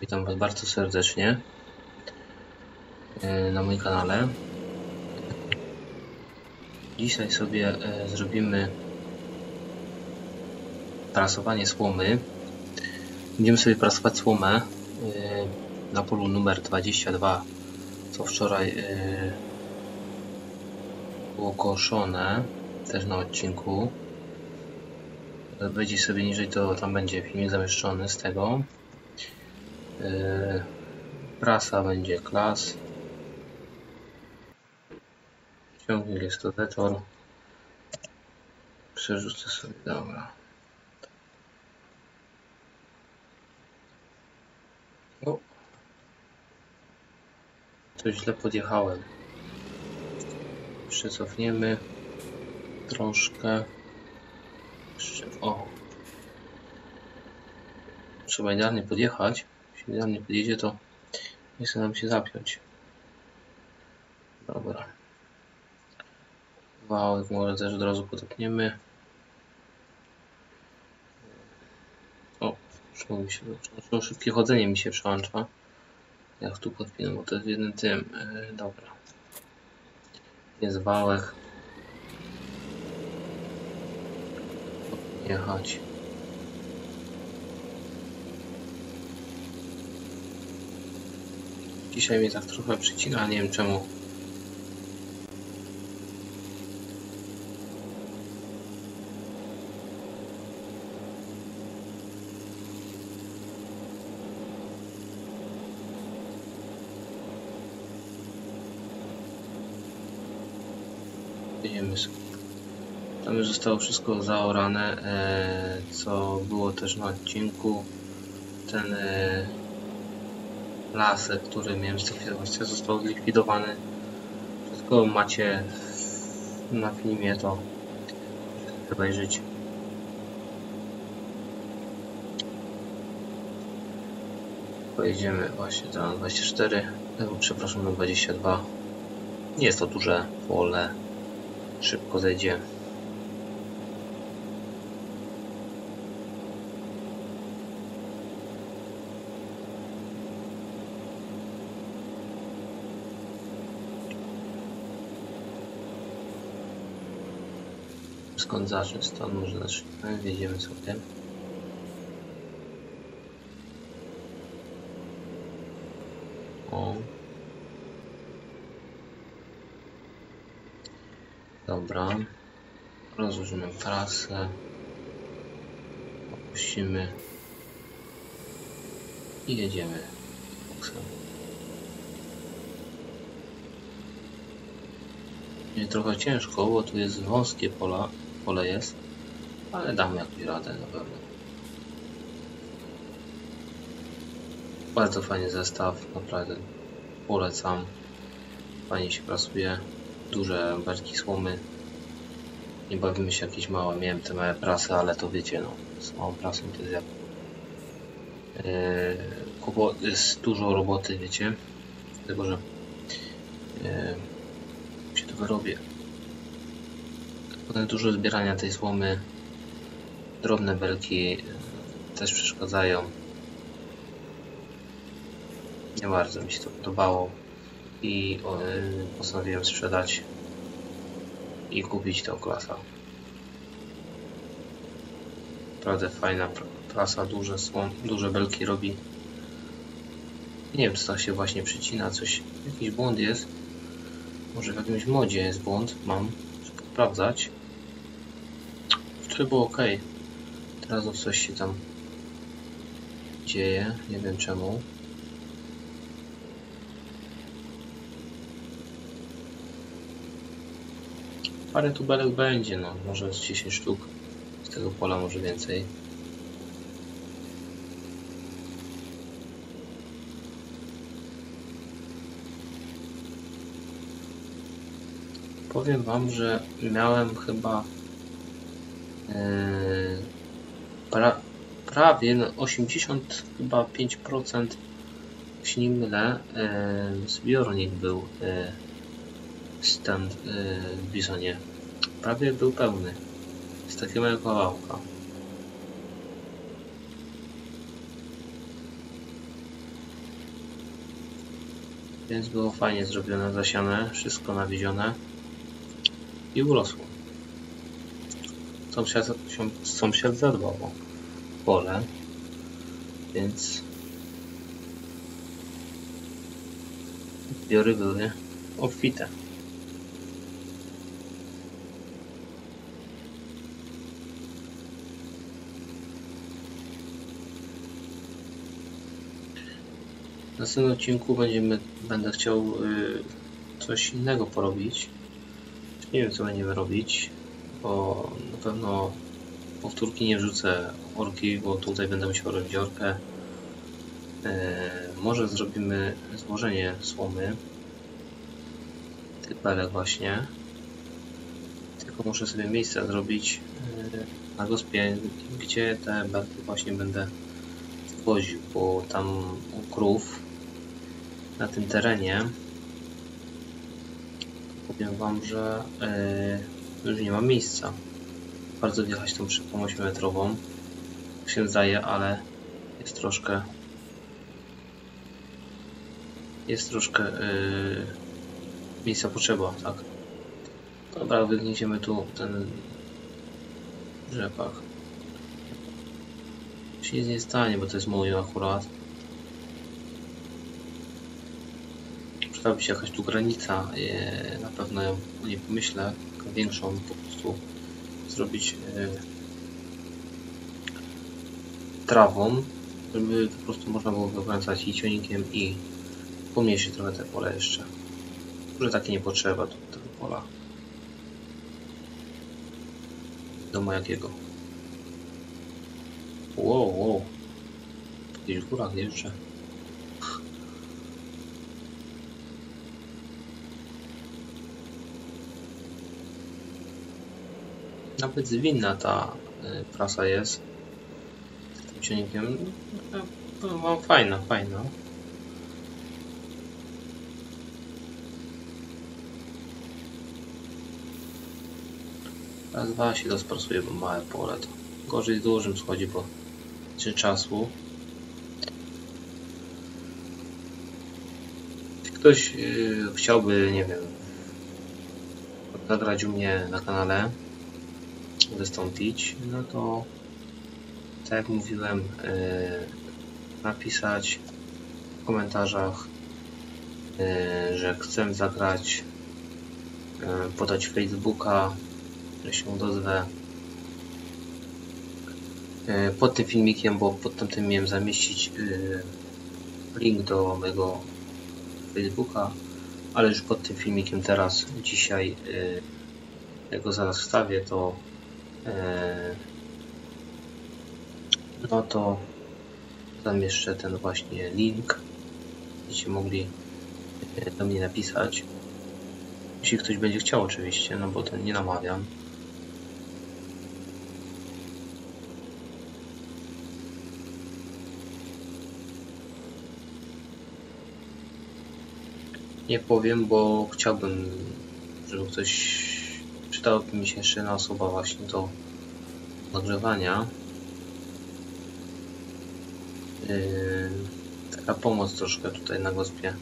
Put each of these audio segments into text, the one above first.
Witam Was bardzo serdecznie e, na moim kanale. Dzisiaj sobie e, zrobimy prasowanie słomy. Będziemy sobie prasować słomę e, na polu numer 22, co wczoraj było koszone, też na odcinku. Wejdzie sobie niżej, to tam będzie filmik zamieszczony z tego. Yy, prasa będzie klas. Ciągnik jest to detor. Przerzucę sobie, dobra. O. Coś źle podjechałem. Jeszcze cofniemy troszkę. Jeszcze, o. Trzeba idealnie podjechać jeśli na mnie podjedzie, to nie chce nam się zapiąć. Dobra. Wałek może też od razu podepniemy. O, szło mi się, szybkie chodzenie mi się przełącza. Jak tu podpinam, bo to jest jednym tym. Yy, dobra. Jest wałek. Jechać. Dzisiaj mnie tak trochę przycina, nie wiem czemu. Tam już zostało wszystko zaorane, e, co było też na odcinku. Ten lasek, który miałem zlikwidować, został zlikwidowany. Wszystko macie na filmie, to obejrzeć. Pojedziemy właśnie na 24, przepraszam na 22. Nie jest to duże pole, szybko zejdzie. Skąd zacząć, stąd może zaczniemy, wjedziemy sobie. O. Dobra. Rozłożymy prasę. Opuścimy. I jedziemy. Trochę ciężko, bo tu jest wąskie pola, pole jest, ale damy jakąś radę na pewno. Bardzo fajny zestaw, naprawdę polecam. Fajnie się pracuje, duże belki słomy. Nie bawimy się jakieś małe, miałem te małe prasy, ale to wiecie, no, z małą prasą to jest jak... Yy, jest dużo roboty, wiecie, dlatego że yy, się to wyrobię Potem dużo zbierania tej słomy. Drobne belki też przeszkadzają. Nie bardzo mi się to podobało i postanowiłem sprzedać i kupić tą klasę. Naprawdę fajna klasa, duże, słom, duże belki robi. Nie wiem, co się właśnie przycina, coś, jakiś błąd jest. Może w jakimś modzie jest błąd, mam, żeby sprawdzać było ok. Teraz coś się tam dzieje, nie wiem czemu. Parę tubelek będzie, no, może z 10 sztuk z tego pola, może więcej. Powiem wam, że miałem chyba pra, prawie no 80 chyba 5% jeśli nie mylę yy, zbiornik był yy, stand w Bizonie. Prawie był pełny. Z takiego kawałka. Więc było fajnie zrobione, zasiane, wszystko nawiezione i urosło. Sąsiad, sąsiad zadbał o pole, więc zbiory były obfite. W następnym odcinku będziemy, będę chciał y, coś innego porobić. Nie wiem co będziemy robić, bo na pewno powtórki nie wrzucę orki, bo tutaj będę musiał robić orkę. E, może zrobimy złożenie słomy. Tych belek właśnie. Tylko muszę sobie miejsce zrobić e, na gospie, gdzie te belki właśnie będę woził, bo tam u krów na tym terenie powiem wam, że e, już nie ma miejsca. Bardzo wjechać tą szybką 8 metrową się zdaje, ale jest troszkę jest troszkę yy, miejsca potrzeba, tak. Dobra, wygniesiemy tu ten rzepak. Się nic nie stanie, bo to jest mój akurat. Przydałaby się jakaś tu granica, yy, na pewno ją nie pomyślę, większą po prostu zrobić yy, trawą, żeby po prostu można było wykręcać i ciągnikiem i pomniejszyć trochę te pole jeszcze. Że takie nie potrzeba do tego pola. Do jakiego? Wow, wow. Gdzieś w górach jeszcze. Nawet zwinna ta y, prasa jest. Z tym ciągnikiem. No, to mam fajna, fajna. Raz, dwa się rozprasuje, bo małe pole to gorzej z dużym schodzi, bo czy czasu. Ktoś yy, chciałby, nie wiem, nagrać u mnie na kanale, wystąpić, no to tak jak mówiłem, yy, napisać w komentarzach, yy, że chcę zagrać, yy, podać Facebooka, że się odezwę yy, pod tym filmikiem, bo pod tamtym miałem zamieścić link do mojego Facebooka, ale już pod tym filmikiem teraz, dzisiaj, jak go zaraz wstawię, to no to zamieszczę ten właśnie link. Będziecie mogli e, do mnie napisać. Jeśli ktoś będzie chciał oczywiście, no bo ten nie namawiam. Nie powiem, bo chciałbym, żeby ktoś przydałaby mi się jeszcze jedna osoba właśnie do nagrywania. Yy, taka pomoc troszkę tutaj na gospie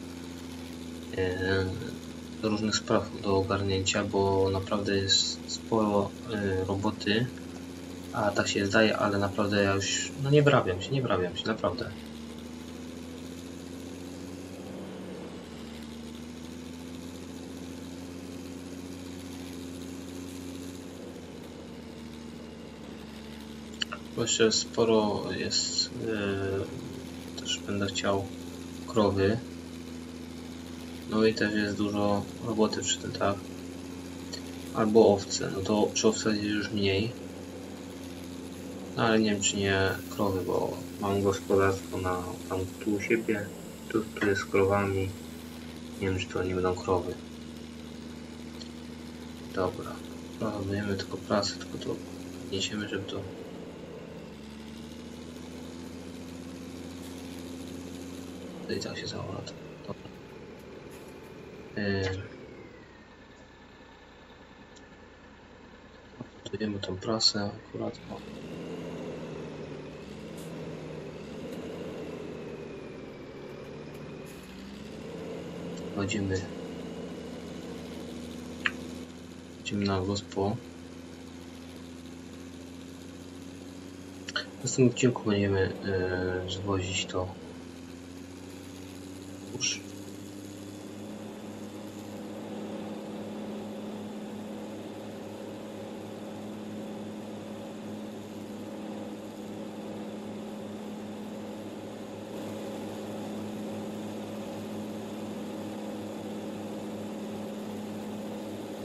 yy, różnych spraw do ogarnięcia, bo naprawdę jest sporo yy, roboty, a tak się zdaje, ale naprawdę ja już no nie brawiam się, nie brawiam się, naprawdę. Bo jeszcze sporo jest, yy, też będę chciał krowy. No i też jest dużo roboty przy tym, tak? Albo owce, no to przy owcach jest już mniej. No ale nie wiem czy nie krowy, bo mam gospodarstwo na tam tu u siebie, tu, tu jest z krowami. Nie wiem czy to nie będą krowy. Dobra, planujemy tylko pracę, tylko to niesiemy, żeby to i tak się to- Dobra. Dojdziemy tą prasę akurat. O. Chodzimy. Idziemy na gospo. W następnym odcinku będziemy yy, zwozić to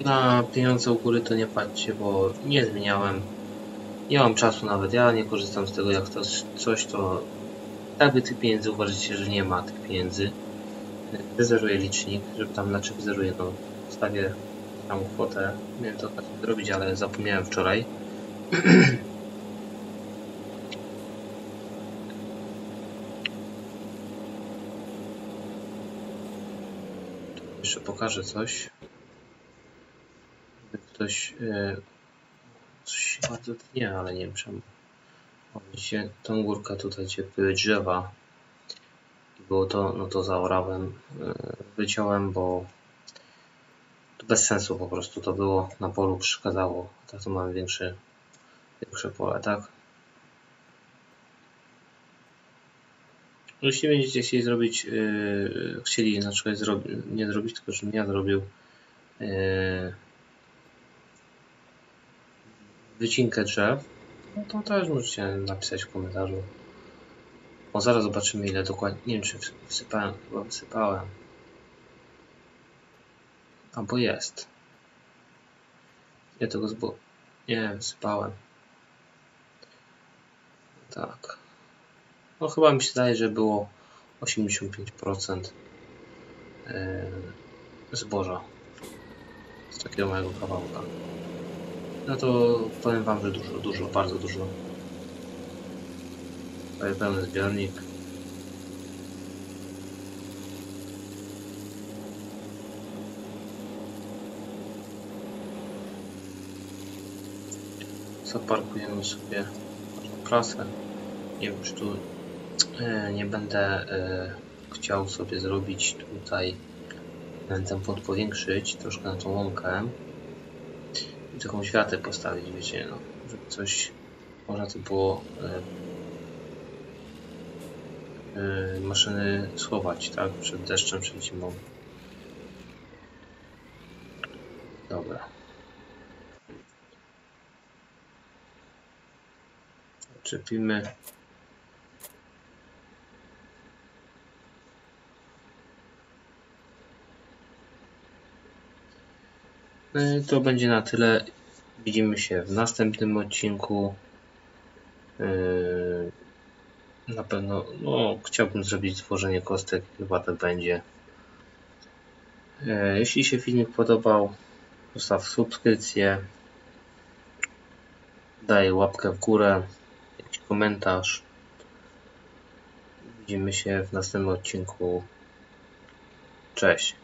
Na pieniądze u góry to nie patrzcie, bo nie zmieniałem. Nie mam czasu nawet, ja nie korzystam z tego jak to coś to tak by tych pieniędzy uważacie, że nie ma tych pieniędzy. Wyzeruję licznik, żeby tam znaczy wyzeruję no wstawię tam kwotę. Miałem to okazję zrobić, ale zapomniałem wczoraj. Jeszcze pokażę coś. Ktoś e, coś się bardzo tnie, ale nie wiem czemu. Widzicie, tą górkę tutaj, gdzie były drzewa było to, no to zaorałem, e, wyciąłem, bo bez sensu po prostu to było na polu przeszkadzało. To mamy większe, większe pole, tak? Jeśli będziecie chcieli zrobić, yy, chcieli na przykład zrobi, nie zrobić, tylko żebym ja zrobił yy, wycinkę drzew, no to też możecie napisać w komentarzu. O, zaraz zobaczymy ile dokładnie, nie wiem czy wysypałem, chyba wysypałem. Albo jest. Ja tego zbo... Nie, wysypałem. Tak. No chyba mi się zdaje, że było 85% yy, zboża z takiego małego kawałka. No to powiem Wam, że dużo, dużo, bardzo dużo. Pełny zbiornik. Zaparkujemy sobie prasę. Nie wiem, czy tu e, nie będę e, chciał sobie zrobić tutaj ten płot powiększyć troszkę na tą łąkę i taką światę postawić, wiecie, no, żeby coś można to było e, maszyny schować, tak, przed deszczem, przed zimą. Dobra. Czepimy. E, To będzie na tyle. Widzimy się w następnym odcinku. E, Na pewno, no, chciałbym zrobić tworzenie kostek, chyba to będzie. E, Jeśli się filmik podobał, zostaw subskrypcję, daj łapkę w górę, jakiś komentarz. Widzimy się w następnym odcinku. Cześć.